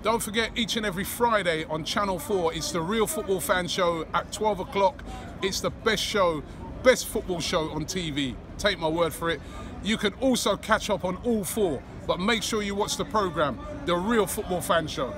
Don't forget, each and every Friday on Channel 4, it's the Real Football Fan Show at 12 o'clock. It's the best show, best football show on TV. Take my word for it. You can also catch up on all four, but make sure you watch the program, The Real Football Fan Show.